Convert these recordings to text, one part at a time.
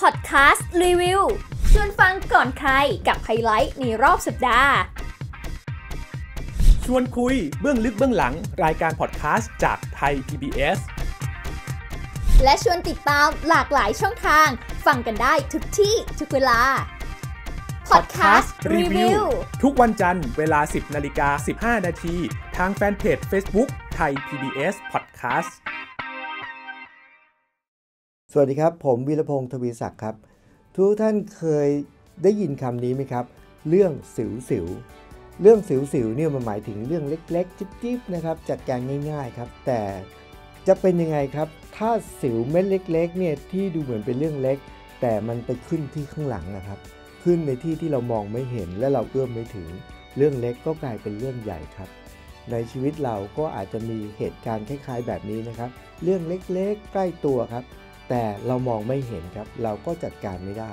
พอดแคสต์รีวิวชวนฟังก่อนใครกับไฮไลท์ในรอบสัปดาห์ ชวนคุยเบื้องลึกเบื้องหลังรายการพอดแคสต์จากไทย PBS และชวนติดตามหลากหลายช่องทาง ฟังกันได้ทุกที่ทุกเวลา Podcast Review ทุกวันจันทร์เวลา 10นาฬิกา15 นาที ทางแฟนเพจ Facebook ไทย PBS Podcast สวัสดีครับ ผมวีรพงศ์ทวีศักดิ์ครับ ทุกท่านเคยได้ยินคำนี้ไหมครับ เรื่องสิวสิวเรื่องสิวสิวเนี่ยมันหมายถึงเรื่องเล็ก ๆ จิ๊บๆนะครับจัดการง่าย ๆครับ แต่จะเป็นยังไงครับ ถ้าสิวเม็ดเล็กๆเนี่ยที่ดูเหมือนเป็นเรื่องเล็ก แต่มันไปขึ้นที่ข้างหลังนะครับ ขึ้นในที่ที่เรามองไม่เห็นและเราเอื้อมไม่ถึง เรื่องเล็กก็กลายเป็นเรื่องใหญ่ครับ ในชีวิตเราก็อาจจะมีเหตุการณ์คล้าย ๆ แบบนี้นะครับ เรื่องเล็กๆ ใกล้ตัวครับ แต่เรามองไม่เห็นครับ เราก็จัดการไม่ได้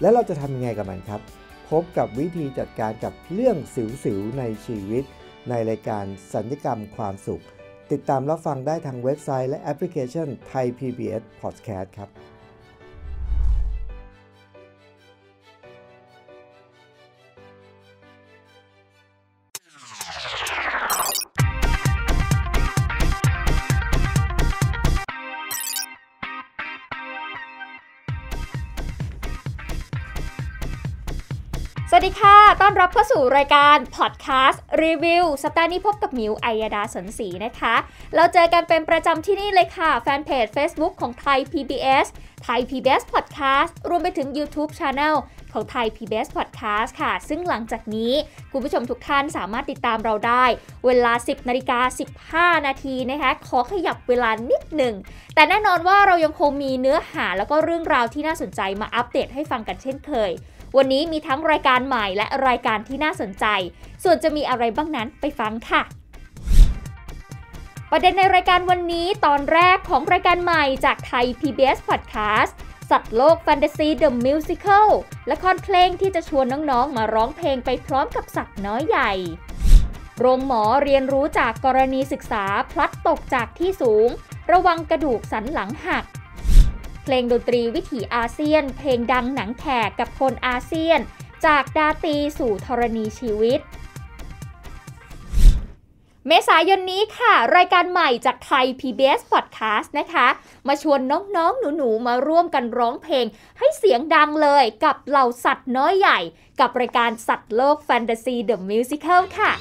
แล้วเราจะทำยังไงกับมันครับ พบกับวิธีจัดการกับเรื่องสิวๆในชีวิต ในรายการสัญญกรรมความสุข ติดตามรับฟังได้ทางเว็บไซต์และแอปพลิเคชันไทย PBS Podcast ครับ ค่ะ ต้อนรับเข้าสู่รายการ Podcast Review สัปดาห์นี้พบกับมิวอัยดาสนศรีนะคะ เราเจอกันเป็นประจำที่นี่เลยค่ะ แฟนเพจ Facebook ของไทย PBS ไทย PBS Podcast รวมไปถึง YouTube Channel ของไทย PBS Podcast ค่ะ ซึ่งหลังจากนี้ คุณผู้ชมทุกท่านสามารถติดตามเราได้ เวลา 10นาฬิกา15 นาทีนะคะ ขอขยับเวลานิดหนึ่ง แต่แน่นอนว่าเรายังคงมีเนื้อหาแล้วก็เรื่องราวที่น่าสนใจมาอัปเดตให้ฟังกันเช่นเคย วันนี้มีทั้งรายการใหม่และรายการที่น่าสนใจ ส่วนจะมีอะไรบ้างนั้นไปฟังค่ะประเด็นในรายการวันนี้ตอนแรกของรายการใหม่จากไทย PBS Podcast สัตว์โลกแฟนตาซี The Musical และคอนเพลงที่จะชวนน้องๆ มาร้องเพลงไปพร้อมกับสัตว์น้อยใหญ่ โรงหมอเรียนรู้จากกรณีศึกษาพลัดตกจากที่สูง ระวังกระดูกสันหลังหัก เพลงดนตรีวิถีอาเซียน เพลงดังหนังแขกกับคนอาเซียน จากดาตีสู่ธรณีชีวิต เมษายนนี้ค่ะ รายการใหม่จากไทย PBS Podcast นะคะ มาชวนน้องๆ หนูๆ มาร่วมกันร้องเพลง ให้เสียงดังเลยกับเหล่าสัตว์น้อยใหญ่ กับรายการสัตว์โลกแฟนตาซี The Musical ค่ะ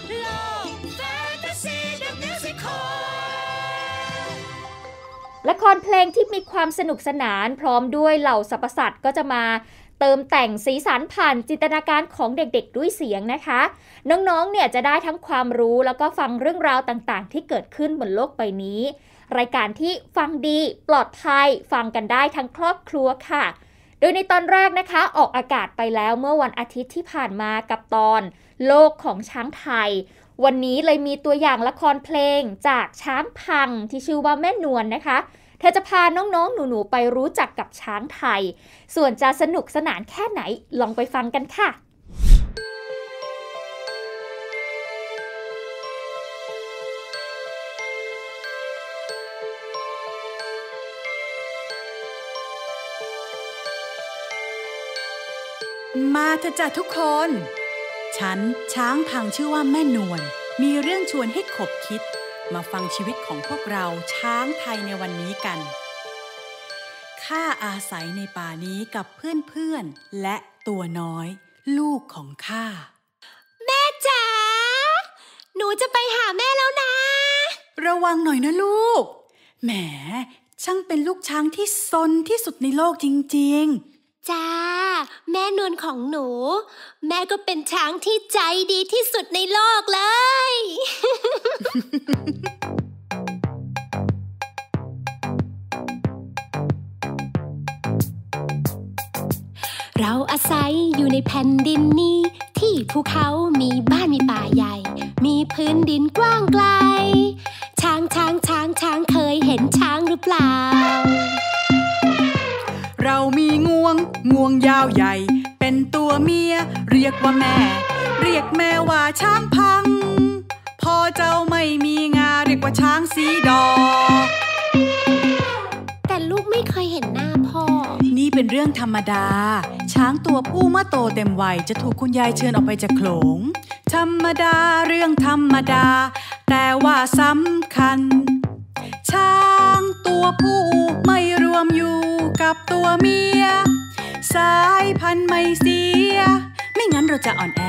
ละครเพลงที่มีความสนุกสนานพร้อมด้วยเหล่าสรรพสัตว์ก็จะมาเติมแต่งสีสันผ่านจินตนาการของเด็กๆด้วยเสียงนะคะ น้องๆ เนี่ยจะได้ทั้งความรู้แล้วก็ฟังเรื่องราวต่างๆ ที่เกิดขึ้นบนโลกใบนี้ รายการที่ฟังดีปลอดภัย ฟังกันได้ทั้งครอบครัวค่ะ โดยในตอนแรกนะคะ ออกอากาศไปแล้วเมื่อวันอาทิตย์ที่ผ่านมากับตอน โลกของช้างไทย วันนี้เลยมีตัวอย่างละครเพลงจากช้างพังที่ชื่อว่าแม่นวลนะคะ เธอจะพาน้องๆ หนูๆ ไปรู้จักกับช้างไทย ส่วนจะสนุกสนานแค่ไหนลองไปฟังกันค่ะมาเถอะจ้ะทุกคน ฉันช้างพังชื่อว่าแม่นวลมีเรื่องชวนให้ขบคิด มาฟังชีวิตของพวกเราช้างไทยในวันนี้กัน ข้าอาศัยในป่านี้กับเพื่อนๆ และตัวน้อย ลูกของข้า แม่จ๋า หนูจะไปหาแม่แล้วนะ ระวังหน่อยนะลูก แหม ช่างเป็นลูกช้างที่ซนที่สุดในโลกจริง จ้า แม่นวลของหนู แม่ก็เป็นช้างที่ใจดีที่สุดในโลกเลย เราอาศัยอยู่ในแผ่นดินนี้ ที่ภูเขามีบ้านมีป่าใหญ่ มีพื้นดินกว้างไกล ช้างช้างช้างช้างเคยเห็นช้างหรือเปล่า เรามีงวง งวงยาวใหญ่ เป็นตัวเมีย เรียกว่าแม่ เรียกแม่ว่าช้างพัง พอเจ้าไม่มีงา เรียกว่าช้างสีดอก แต่ลูกไม่เคยเห็นหน้าพ่อ นี่เป็นเรื่องธรรมดา ช้างตัวผู้เมื่อโตเต็มวัยจะถูกคุณยายเชิญออกไปจากโขลง ธรรมดาเรื่องธรรมดา แต่ว่าสำคัญ ช้างตัวผู้ไม่รวมอยู่ กับตัวเมีย สายพันธุ์ไม่เสีย ไม่งั้นเราจะอ่อนแอ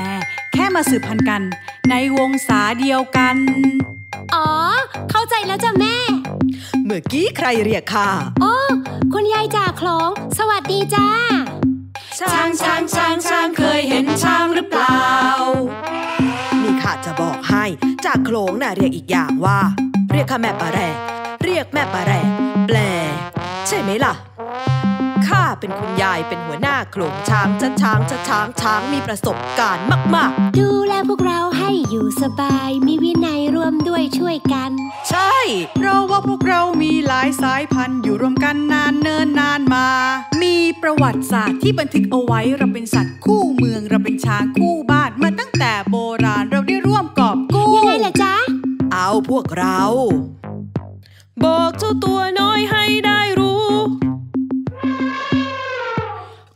แค่มาสืบพันธุ์กัน ในวงศาเดียวกัน อ๋อ เข้าใจแล้วจ้ะแม่ เมื่อกี้ใครเรียกข้าโอ้คุณยายจากคลอง สวัสดีจ้า ช้างช้างช้างช้างเคยเห็นช้างหรือเปล่า นี่ข้าจะบอกให้จากโขลงน่ะเรียกอีกอย่างว่า เรียกข้าแม่ปลาแรกเรียกแม่ปลาแรกแปลใช่ไหมล่ะข้า เป็นคุณยายเป็นหัวหน้าโขลงช้างจะช้างจะช้างช้างมีประสบการณ์มากดูแลพวกเราให้อยู่สบาย มีวินัยร่วมด้วยช่วยกันๆใช่ เพราะว่าพวกเรามีหลายสายพันธุ์อยู่รวมกันนานเนินนานมา มีประวัติศาสตร์ที่บันทึกเอาไว้เราเป็นสัตว์คู่เมืองเราเป็นช้างคู่บ้านมาตั้งแต่โบราณเราได้ร่วมกอบกู้ยังไงล่ะจ๊ะเอาพวกเรา บอกเจ้าตัวน้อยให้ได้รู้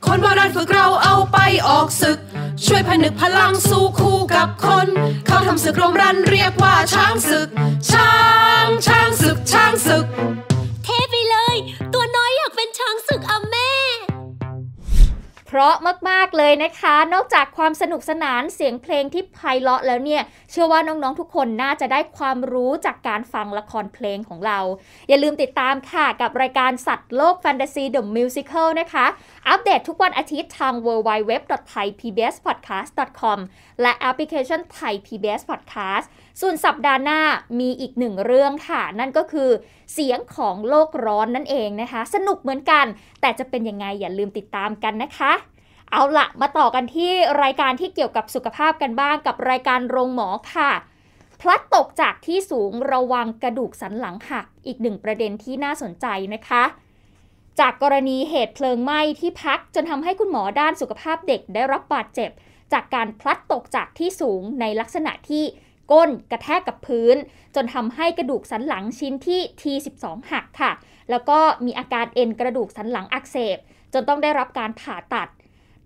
คนโบราณฝึกเราเอาไปออกศึก ช่วยผนึกพลังสู้คู่กับคน เขาทำศึกรมรันเรียกว่าช้าง ราะมากๆเลยนะคะ นอกจากความสนุกสนานเสียงเพลงที่ไพเราะแล้วเนี่ย เชื่อว่าน้องๆทุกคนน่าจะได้ความรู้จากการฟังละครเพลงของเรา อย่าลืมติดตามค่ะกับรายการสัตว์โลกแฟนตาซี The Musical นะคะ อัปเดตทุกวันอาทิตย์ทาง www.thaipbspodcast.com และแอปพลิเคชัน Thai PBS Podcast ส่วนสัปดาห์หน้ามีอีกหนึ่งเรื่องค่ะ นั่นก็คือเสียงของโลกร้อนนั่นเองนะคะ สนุกเหมือนกัน แต่จะเป็นยังไงอย่าลืมติดตามกันนะคะเอาละมาต่อกันที่รายการที่เกี่ยวกับสุขภาพกันบ้างกับรายการโรงหมอค่ะ พลัดตกจากที่สูงระวังกระดูกสันหลังหักอีกหนึ่งประเด็นที่น่าสนใจนะคะ จากกรณีเหตุเพลิงไหม้ที่พักจนทำให้คุณหมอด้านสุขภาพเด็กได้รับบาดเจ็บ จากการพลัดตกจากที่สูงในลักษณะที่ ก้นกระแทกกับพื้น จนทำให้กระดูกสันหลังชิ้นที่ T12 หักค่ะ แล้วก็มีอาการเอ็นกระดูกสันหลังอักเสบ จนต้องได้รับการผ่าตัด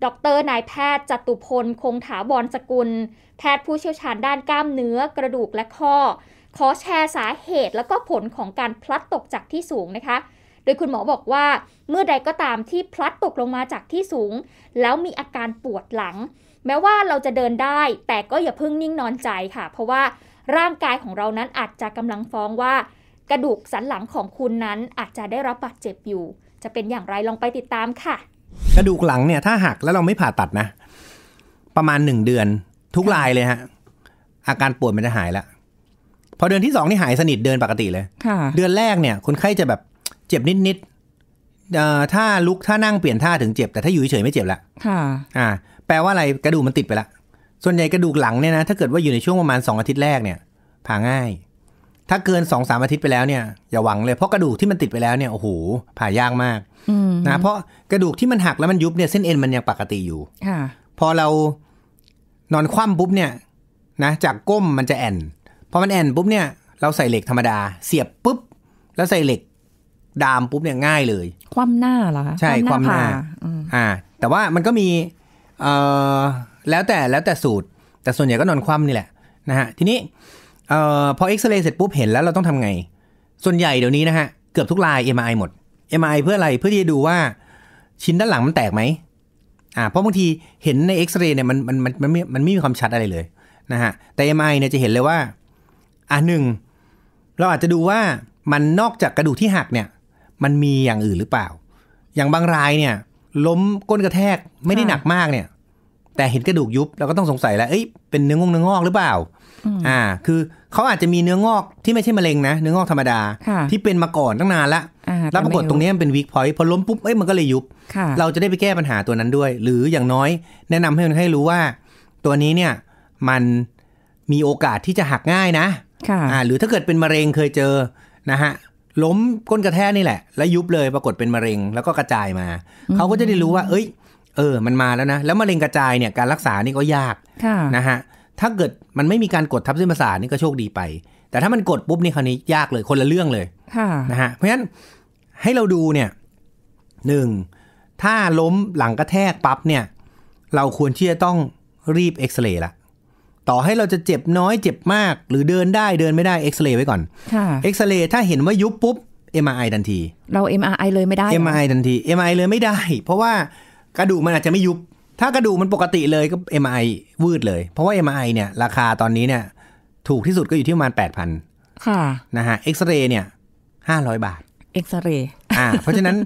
ดรนายแพทย์จตุพล คงถาวรสกุล แพทย์ผู้เชี่ยวชาญด้านกล้ามเนื้อกระดูกและข้อ ขอแชร์สาเหตุแล้วก็ผลของการพลัดตกจากที่สูงนะคะโดยคุณหมอบอกว่าเมื่อใดก็ตามที่พลัดตกลงมาจากที่สูง แล้วมีอาการปวดหลัง แม้ว่าเราจะเดินได้ แต่ก็อย่าเพิ่งนิ่งนอนใจค่ะ เพราะว่าร่างกายของเรานั้นอาจจะกำลังฟ้องว่า กระดูกสันหลังของคุณนั้นอาจจะได้รับบาดเจ็บอยู่ จะเป็นอย่างไรลองไปติดตามค่ะ กระดูกหลังเนี่ยถ้าหักแล้วเราไม่ผ่าตัดนะ ประมาณหนึ่งเดือน ทุกรายเลยฮะอาการปวดมันจะหายแล้วพอเดือนที่สองนี่หายสนิทเดินปกติเลยค่ะเดือนแรกเนี่ยคนไข้จะแบบเจ็บนิดๆเอ่อถ้าลุกถ้านั่งเปลี่ยนท่าถึงเจ็บแต่ถ้าอยู่เฉยๆไม่เจ็บละค่ะ อ่า แปลว่าอะไรกระดูกมันติดไปละ ส่วนใหญ่กระดูกหลังเนี่ยนะถ้าเกิดว่าอยู่ในช่วงประมาณสองอาทิตย์แรกเนี่ยผ่าง่าย ถ้าเกินสองสามอาทิตย์ไปแล้วเนี่ยอย่าหวังเลยเพราะกระดูกที่มันติดไปแล้วเนี่ยโอ้โหผ่ายากมากอืมนะเพราะกระดูกที่มันหักแล้วมันยุบเนี่ยเส้นเอ็นมันยังปกติอยู่ค่ะพอเรานอนคว่ำปุ๊บเนี่ยนะจากก้มมันจะแอนพอมันแอนปุ๊บเนี่ยเราใส่เหล็กธรรมดา เสียบปุ๊บ แล้วใส่เหล็กดามปุ๊บเนี่ยง่ายเลย คว่ำหน้าเหรอคะใช่คว่ำหน้าผ่อืมอ่า แต่ว่ามันก็มี เอ่อแล้วแต่แล้วแต่สูตร แต่ส่วนใหญ่ก็นอนคว่ำนี่แหละนะฮะทีนี้เอ่อพอเอ็กซเรย์เสร็จปุ๊บเห็นแล้วเราต้องทำไง ส่วนใหญ่เดี๋ยวนี้นะฮะเกือบทุกราย MRI หมด MRI เพื่ออะไรเพื่อที่จะดูว่าชิ้นด้านหลังมันแตกไหมอ่าเพราะบางทีเห็นในเอ็กซเรย์เนี่ยมันมันมันมันไม่มันไม่มีความชัดอะไรเลยนะฮะแต่ MRI เนี่ยจะเห็นเลยว่าอ่าหนึ่งเราอาจจะดูว่ามันนอกจากกระดูกที่หักเนี่ย มันมีอย่างอื่นหรือเปล่า อย่างบางรายเนี่ย ล้มก้นกระแทกไม่ได้หนักมากเนี่ย แต่เห็นกระดูกยุบเราก็ต้องสงสัยแล้วเอ้ยเป็นเนื้องอกเนื้องอกหรือเปล่า อ่า คือเขาอาจจะมีเนื้องอกที่ไม่ใช่มะเร็งนะเนื้องอกธรรมดาค่ะที่เป็นมาก่อนตั้งนานละอ่าแล้วปรากฏตรงนี้มันเป็นวีคพอยต์พอล้มปุ๊บเอ้ยมันก็เลยยุบค่ะเราจะได้ไปแก้ปัญหาตัวนั้นด้วย หรืออย่างน้อยแนะนำให้คนให้รู้ว่า ตัวนี้เนี่ยมันมีโอกาสที่จะหักง่ายนะ ค่ะอ่าหรือถ้าเกิดเป็นมะเร็งเคยเจอนะฮะ ล้มก้นกระแทกนี่แหละ แล้วยุบเลยปรากฏเป็นมะเร็งแล้วก็กระจายมา เขาก็จะได้รู้ว่า เอ้ย เออ มันมาแล้วนะ แล้วมะเร็งกระจายเนี่ยการรักษานี่ก็ยากค่ะนะฮะ ถ้าเกิดมันไม่มีการกดทับเส้นประสาทนี่ก็โชคดีไป แต่ถ้ามันกดปุ๊บนี่คราวนี้ยากเลยคนละเรื่องเลยค่ะนะฮะ เพราะฉะนั้นให้เราดูเนี่ยหนึ่งถ้าล้มหลังกระแทกปั๊บเนี่ย เราควรที่จะต้องรีบเอ็กซเรย์ละ ต่อให้เราจะเจ็บน้อยเจ็บมาก หรือเดินได้เดินไม่ได้เอ็กซเรย์ไว้ก่อนค่ะเอ็กซเรย์ถ้าเห็นว่ายุบปุ๊บ MRI ทันที เรา MRI เลยไม่ได้เหรอ MRI ทันที MRI เลยไม่ได้ เพราะว่ากระดูกมันอาจจะไม่ยุบ ถ้ากระดูกมันปกติเลยก็ MRI วืดเลย เพราะว่า MRI เนี่ยราคาตอนนี้เนี่ย ถูกที่สุดก็อยู่ที่ประมาณ8,000ค่ะนะฮะเอ็กซเรย์เนี่ย500บาทเอ็กซเรย์อ่า เพราะฉะนั้น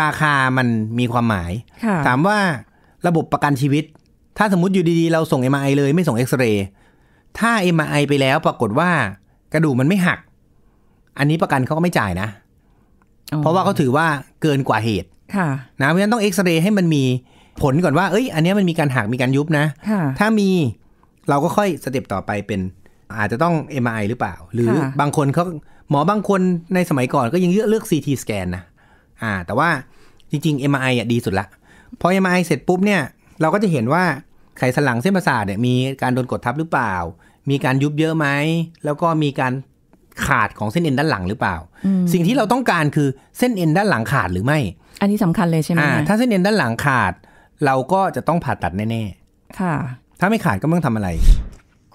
ราคามันมีความหมายค่ะถามว่าระบบประกันชีวิต ถ้าสมมติอยู่ดีๆ เราส่ง MRI เลยไม่ส่งเอ็กซเรย์ถ้า MRI ไปแล้วปรากฏว่ากระดูกมันไม่หัก อันนี้ประกันเขาก็ไม่จ่ายนะอ๋อเพราะว่าเขาถือว่าเกินกว่าเหตุค่ะนะเพราะฉะนั้นต้องเอ็กซเรย์ให้มันมีผลก่อนว่า เอ้ย อันเนี้ยมันมีการหักมีการยุบนะค่ะถ้ามีเราก็ค่อย step ต่อไปเป็น อาจจะต้อง MRI หรือเปล่า หรือค่ะบางคนเขาหมอบางคนในสมัยก่อนก็ยังเลือกเลือก CT สแกนนะอ่า แต่ว่าจริง ๆ MRI อะดีสุดละ พอ MRI เสร็จปุ๊บเนี่ย เราก็จะเห็นว่าไขสันหลังเส้นประสาทเนี่ยมีการโดนกดทับหรือเปล่า มีการยุบเยอะไหม แล้วก็มีการขาดของเส้นเอ็นด้านหลังหรือเปล่า สิ่งที่เราต้องการคือเส้นเอ็นด้านหลังขาดหรือไม่ อันนี้สำคัญเลยใช่ไหมอ่าถ้าเส้นเอ็นด้านหลังขาด เราก็จะต้องผ่าตัดแน่ค่ะๆถ้าไม่ขาดก็ไม่ต้องทำอะไร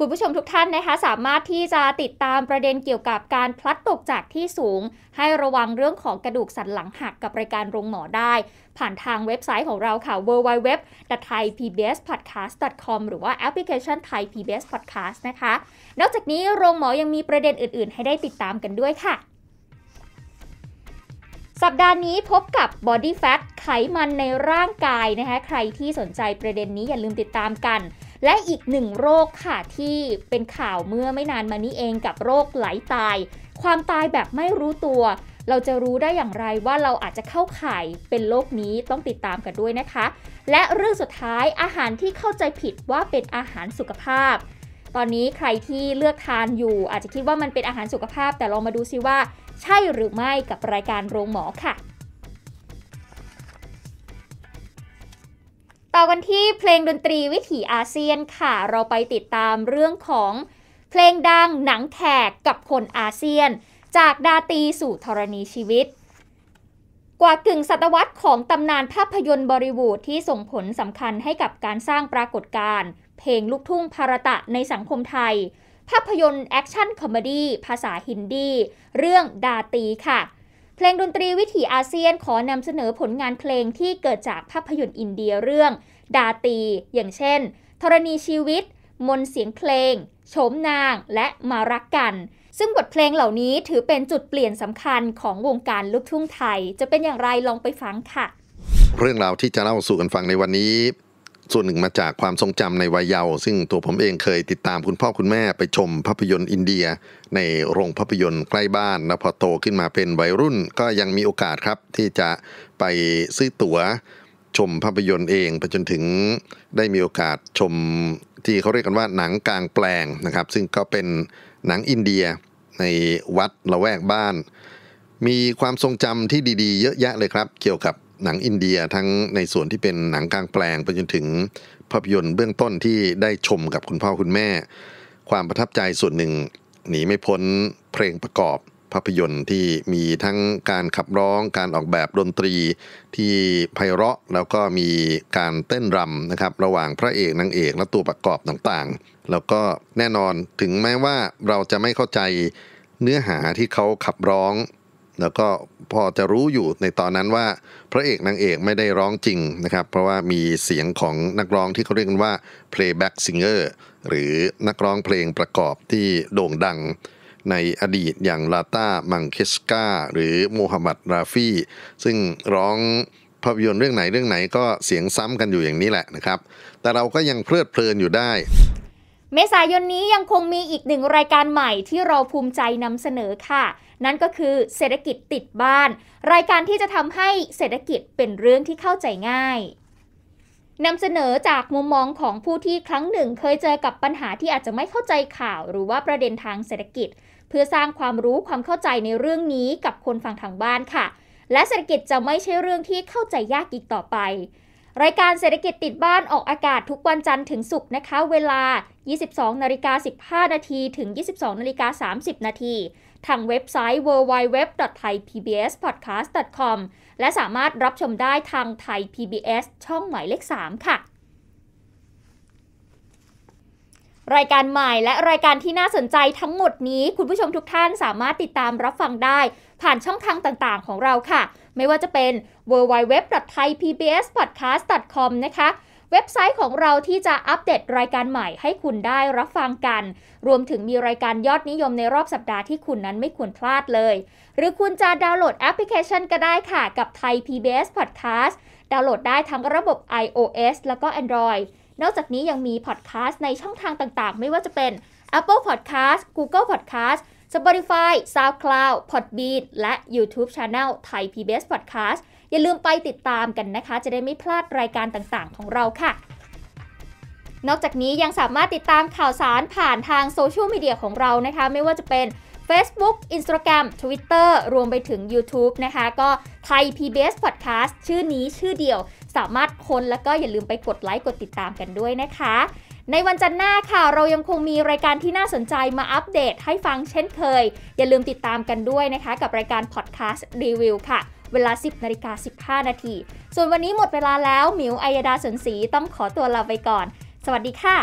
คุณผู้ชมทุกท่านนะคะสามารถที่จะติดตามประเด็นเกี่ยวกับการพลัดตกจากที่สูง ให้ระวังเรื่องของกระดูกสันหลังหักกับรายการโรงหมอได้ ผ่านทางเว็บไซต์ของเราค่ะ www.thaipbspodcast.com หรือว่าแอปพลิเคชัน Thai PBS Podcast นะคะ นอกจากนี้โรงหมอยังมีประเด็นอื่น ๆ ให้ได้ติดตามกันด้วยค่ะสัปดาห์นี้พบกับ Body Fat ไขมันในร่างกายนะคะ ใครที่สนใจประเด็นนี้อย่าลืมติดตามกัน และอีกหนึ่งโรคค่ะที่เป็นข่าวเมื่อไม่นานมานี้เองกับโรคไหลตาย ความตายแบบไม่รู้ตัว เราจะรู้ได้อย่างไรว่าเราอาจจะเข้าข่ายเป็นโรคนี้ต้องติดตามกันด้วยนะคะ และเรื่องสุดท้ายอาหารที่เข้าใจผิดว่าเป็นอาหารสุขภาพตอนนี้ใครที่เลือกทานอยู่ อาจจะคิดว่ามันเป็นอาหารสุขภาพ แต่ลองมาดูซิว่า ใช่หรือไม่กับรายการโรงหมอค่ะ ต่อกันที่เพลงดนตรีวิถีอาเซียนค่ะ เราไปติดตามเรื่องของเพลงดังหนังแขกกับคนอาเซียน จากดาตีสู่ธรณีชีวิต กว่ากึ่งศตวรรษของตำนานภาพยนตร์บอลิวูดที่ส่งผลสำคัญให้กับการสร้างปรากฏการณ์เพลงลูกทุ่งภารตะในสังคมไทย ภาพยนตร์ action comedy ภาษาฮินดี เรื่องดาตีค่ะ เพลงดนตรีวิถีอาเซียนขอนำเสนอผลงานเพลงที่เกิดจากภาพยนตร์อินเดียเรื่อง ดาตี อย่างเช่น ธรณีชีวิต มนต์เสียงเพลง โฉมนาง และมารักกัน ซึ่งบทเพลงเหล่านี้ถือเป็นจุดเปลี่ยนสำคัญของวงการลูกทุ่งไทย จะเป็นอย่างไรลองไปฟังค่ะ เรื่องราวที่จะเล่าสู่กันฟังในวันนี้ ส่วนหนึ่งมาจากความทรงจำในวัยเยาว์ซึ่งตัวผมเองเคยติดตามคุณพ่อคุณแม่ไปชมภาพยนตร์อินเดีย ในโรงภาพยนตร์ใกล้บ้านแล้วพอโตขึ้นมาเป็นวัยรุ่นก็ยังมีโอกาสครับที่จะไปซื้อตั๋วชมภาพยนตร์เองไปจนถึงได้มีโอกาสชมที่เขาเรียกกันว่าหนังกลางแปลงนะครับ ซึ่งก็เป็นหนังอินเดียในวัดละแวกบ้าน มีความทรงจำที่ดีๆ เยอะแยะเลยครับ เกี่ยวกับ หนังอินเดียทั้งในส่วนที่เป็นหนังกลางแปลงไปจนถึงภาพยนตร์เบื้องต้นที่ได้ชมกับคุณพ่อคุณแม่ ความประทับใจส่วนหนึ่งหนีไม่พ้นเพลงประกอบภาพยนตร์ที่มีทั้งการขับร้องการออกแบบดนตรีที่ไพเราะแล้วก็มีการเต้นรำนะครับ ระหว่างพระเอกนางเอกและตัวประกอบต่างๆ แล้วก็แน่นอนถึงแม้ว่าเราจะไม่เข้าใจเนื้อหาที่เขาขับร้อง แล้วก็พอจะรู้อยู่ในตอนนั้นว่าพระเอกนางเอกไม่ได้ร้องจริงนะครับ เพราะว่ามีเสียงของนักร้องที่เขาเรียกกันว่า playback singer หรือนักร้องเพลงประกอบที่โด่งดังในอดีตอย่างลาตามังเกชการ์หรือโมฮัมหมัดราฟีซึ่งร้องภาพยนตร์เรื่องไหนเรื่องไหนก็เสียงซ้ำกันอยู่อย่างนี้แหละนะครับ แต่เราก็ยังเพลิดเพลินอยู่ได้ เมษายนนี้ยังคงมีอีกหนึ่งรายการใหม่ที่เราภูมิใจนำเสนอค่ะ นั่นก็คือเศรษฐกิจติดบ้าน รายการที่จะทำให้เศรษฐกิจเป็นเรื่องที่เข้าใจง่ายนำเสนอจากมุมมองของผู้ที่ครั้งหนึ่ง เคยเจอกับปัญหาที่อาจจะไม่เข้าใจข่าว หรือว่าประเด็นทางเศรษฐกิจ เพื่อสร้างความรู้ความเข้าใจในเรื่องนี้กับคนฟังทางบ้านค่ะ และเศรษฐกิจจะไม่ใช่เรื่องที่เข้าใจยากอีกต่อไป รายการเศรษฐกิจติดบ้านออกอากาศทุกวันจันทร์ถึงศุกร์นะคะ เวลา 22นาฬิกา15นาทีถึง 22นาฬิกา30นาที ทางเว็บไซต์ www.thaipbspodcast.com และสามารถรับชมได้ทางไทย PBS ช่องหมายเลข 3 ค่ะรายการใหม่และรายการที่น่าสนใจทั้งหมดนี้ คุณผู้ชมทุกท่านสามารถติดตามรับฟังได้ ผ่านช่องทางต่างๆของเราค่ะ ไม่ว่าจะเป็น www.thaipbspodcast.com นะคะ เว็บไซต์ของเราที่จะอัปเดตรายการใหม่ให้คุณได้รับฟังกัน รวมถึงมีรายการยอดนิยมในรอบสัปดาห์ที่คุณนั้นไม่ควรพลาดเลย หรือคุณจะดาวน์โหลดแอปพลิเคชันก็ได้ค่ะ กับไทย PBS Podcast ดาวน์โหลดได้ทั้งระบบ iOS แล้วก็ Android นอกจากนี้ยังมีพอดแคสต์ในช่องทางต่างๆ ไม่ว่าจะเป็น Apple Podcast Google Podcast Spotify SoundCloud Podbean และ YouTube Channel ไทย PBS Podcast อย่าลืมไปติดตามกันนะคะ จะได้ไม่พลาดรายการต่างๆ ของเราค่ะ นอกจากนี้ยังสามารถติดตามข่าวสารผ่านทางโซเชียลมีเดียของเรานะคะ ไม่ว่าจะเป็น Facebook Instagram Twitter รวมไปถึง YouTube นะคะ ก็ไทย PBS Podcast ชื่อนี้ชื่อเดียว สามารถค้นแล้วก็อย่าลืมไปกดไลค์กดติดตามกันด้วยนะคะ ในวันจันทร์หน้าค่ะ เรายังคงมีรายการที่น่าสนใจมาอัปเดตให้ฟังเช่นเคย อย่าลืมติดตามกันด้วยนะคะ กับรายการ Podcast Review ค่ะ เวลา 10นาฬิกา15 นาที ส่วนวันนี้หมดเวลาแล้ว หมิวอัยดาสนศรีต้องขอตัวลาไปก่อน สวัสดีค่ะ